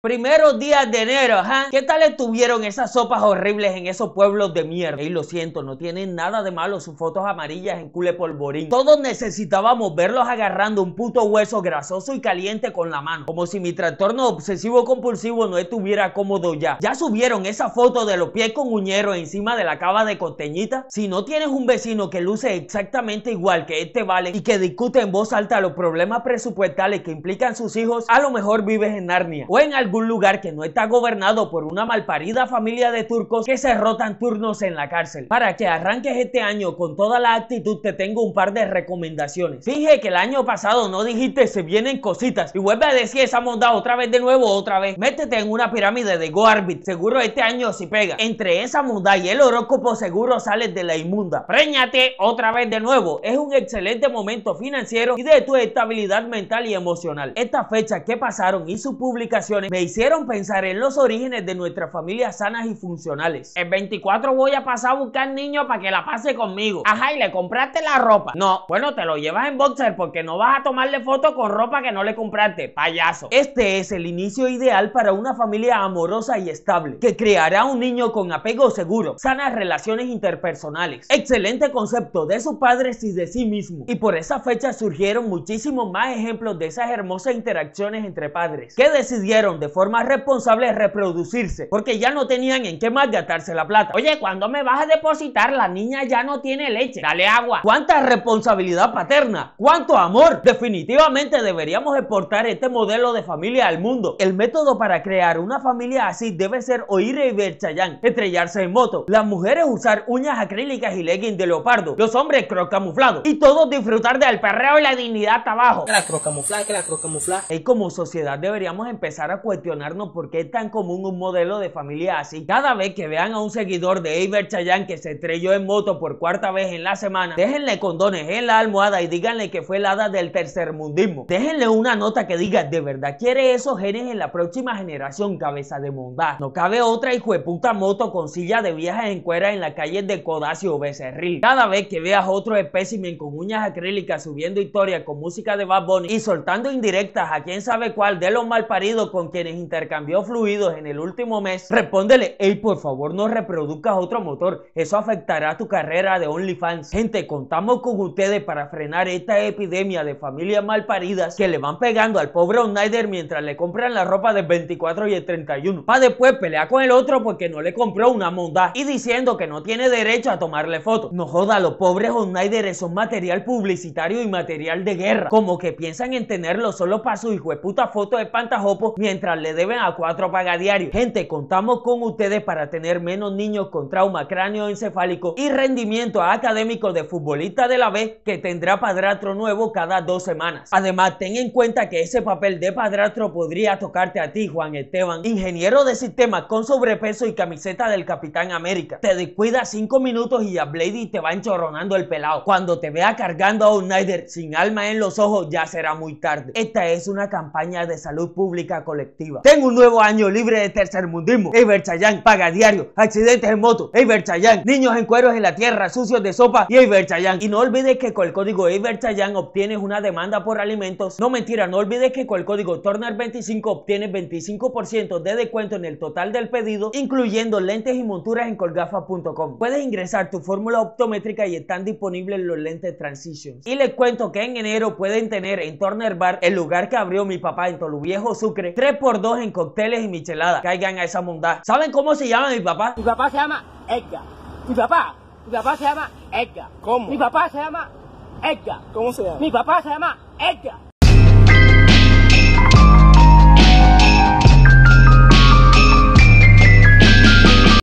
Primeros días de enero, ¿ajá? ¿Qué tal estuvieron esas sopas horribles en esos pueblos de mierda? Y lo siento, no tienen nada de malo sus fotos amarillas en cule polvorín. Todos necesitábamos verlos agarrando un puto hueso grasoso y caliente con la mano. Como si mi trastorno obsesivo compulsivo no estuviera cómodo ya. ¿Ya subieron esa foto de los pies con uñero encima de la cava de costeñita? Si no tienes un vecino que luce exactamente igual que este vale y que discute en voz alta los problemas presupuestales que implican sus hijos, a lo mejor vives en Narnia. O en algún lugar que no está gobernado por una malparida familia de turcos que se rotan turnos en la cárcel. Para que arranques este año con toda la actitud te tengo un par de recomendaciones. Fije que el año pasado no dijiste se vienen cositas y vuelve a decir esa monda otra vez de nuevo otra vez. Métete en una pirámide de Goarbit, seguro este año si pega. Entre esa monda y el horóscopo seguro sales de la inmunda. Préñate otra vez de nuevo. Es un excelente momento financiero y de tu estabilidad mental y emocional. Estas fechas que pasaron y sus publicaciones me hicieron pensar en los orígenes de nuestras familias sanas y funcionales. El 24 voy a pasar a buscar niño para que la pase conmigo. Ajá, y le compraste la ropa. No, bueno, te lo llevas en boxer porque no vas a tomarle foto con ropa que no le compraste, payaso. Este es el inicio ideal para una familia amorosa y estable, que creará un niño con apego seguro, sanas relaciones interpersonales, excelente concepto de sus padres y de sí mismo. Y por esa fecha surgieron muchísimos más ejemplos de esas hermosas interacciones entre padres, que decidieron de forma responsable reproducirse, porque ya no tenían en qué más gastarse la plata. Oye, cuando me vas a depositar? La niña ya no tiene leche. Dale agua. ¿Cuánta responsabilidad paterna? ¿Cuánto amor? Definitivamente deberíamos exportar este modelo de familia al mundo. El método para crear una familia así debe ser oír y ver Chayán, estrellarse en moto, las mujeres usar uñas acrílicas y leggings de leopardo, los hombres crocamuflados y todos disfrutar del perreo y la dignidad hasta abajo. Que la crocamufla, que la crocamufla. Y como sociedad deberíamos empezar a cuestionarnos por qué es tan común un modelo de familia así. Cada vez que vean a un seguidor de Iber Chayan que se estrelló en moto por cuarta vez en la semana, déjenle condones en la almohada y díganle que fue el hada del tercermundismo. Déjenle una nota que diga, de verdad quiere esos genes en la próxima generación, cabeza de mondá. No cabe otra hijo de puta moto con silla de viejas en cuera en la calle de Codacio o Becerril. Cada vez que veas otro espécimen con uñas acrílicas subiendo historia con música de Bad Bunny y soltando indirectas a quién sabe cuál de los malparidos con quienes intercambió fluidos en el último mes, respóndele, hey, por favor no reproduzcas otro motor, eso afectará tu carrera de OnlyFans. Gente, contamos con ustedes para frenar esta epidemia de familias malparidas que le van pegando al pobre Snyder mientras le compran la ropa del 24 y el 31, para después pelear con el otro porque no le compró una monda y diciendo que no tiene derecho a tomarle fotos. No joda, los pobres Snyder son material publicitario y material de guerra, como que piensan en tenerlo solo para su hijo de puta foto de pantajopo mientras le deben a cuatro pagadiarios. Gente, contamos con ustedes para tener menos niños con trauma cráneoencefálico y rendimiento académico de futbolista de la B que tendrá padrastro nuevo cada dos semanas. Además, ten en cuenta que ese papel de padrastro podría tocarte a ti, Juan Esteban, ingeniero de sistemas con sobrepeso y camiseta del Capitán América. Te descuidas cinco minutos y a Blady te va enchorronando el pelado. Cuando te vea cargando a Snyder sin alma en los ojos, ya será muy tarde. Esta es una campaña de salud pública colectiva. Tengo un nuevo año libre de tercermundismo. Eiber Chayán, paga diario, accidentes en moto. Eiber Chayán, niños en cueros en la tierra, sucios de sopa y Eiber. Y no olvides que con el código Eiber Chayán obtienes una demanda por alimentos. No mentira, no olvides que con el código Turner25 obtienes 25% de descuento en el total del pedido, incluyendo lentes y monturas en colgafa.com. Puedes ingresar tu fórmula optométrica y están disponibles los lentes Transitions. Y les cuento que en enero pueden tener en Turner Bar, el lugar que abrió mi papá en Toluviejo Sucre, 3x2 en cócteles y micheladas. Caigan a esa mondad. ¿Saben cómo se llama mi papá? Mi papá se llama Edgar. Mi papá, mi papá se llama Edgar. ¿Cómo? Mi papá se llama Edgar. ¿Cómo se llama? Mi papá se llama Edgar.